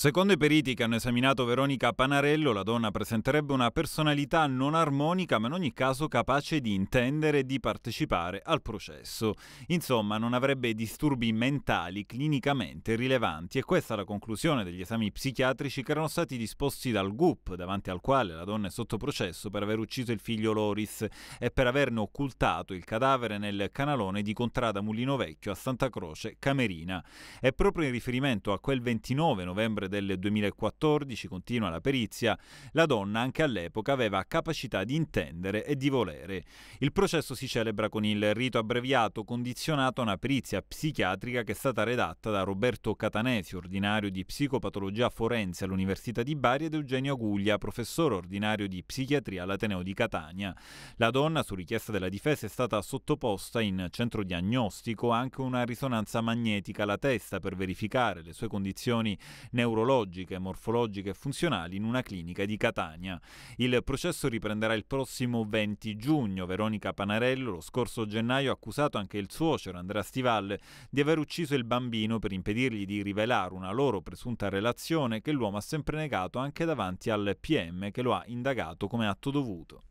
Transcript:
Secondo i periti che hanno esaminato Veronica Panarello, la donna presenterebbe una personalità non armonica, ma in ogni caso capace di intendere e di partecipare al processo. Insomma, non avrebbe disturbi mentali clinicamente rilevanti e questa è la conclusione degli esami psichiatrici che erano stati disposti dal GUP, davanti al quale la donna è sotto processo per aver ucciso il figlio Loris e per averne occultato il cadavere nel canalone di Contrada Mulino Vecchio a Santa Croce, Camerina. È proprio in riferimento a quel 29 novembre del 2014, continua la perizia, la donna anche all'epoca aveva capacità di intendere e di volere. Il processo si celebra con il rito abbreviato condizionato a una perizia psichiatrica che è stata redatta da Roberto Catanesi, ordinario di psicopatologia forense all'Università di Bari, ed Eugenio Aguglia, professore ordinario di psichiatria all'Ateneo di Catania. La donna, su richiesta della difesa, è stata sottoposta in centro diagnostico anche una risonanza magnetica alla testa per verificare le sue condizioni neurologiche neurologiche, morfologiche e funzionali in una clinica di Catania. Il processo riprenderà il prossimo 20 giugno. Veronica Panarello lo scorso gennaio ha accusato anche il suocero Andrea Stivalle di aver ucciso il bambino per impedirgli di rivelare una loro presunta relazione che l'uomo ha sempre negato anche davanti al PM che lo ha indagato come atto dovuto.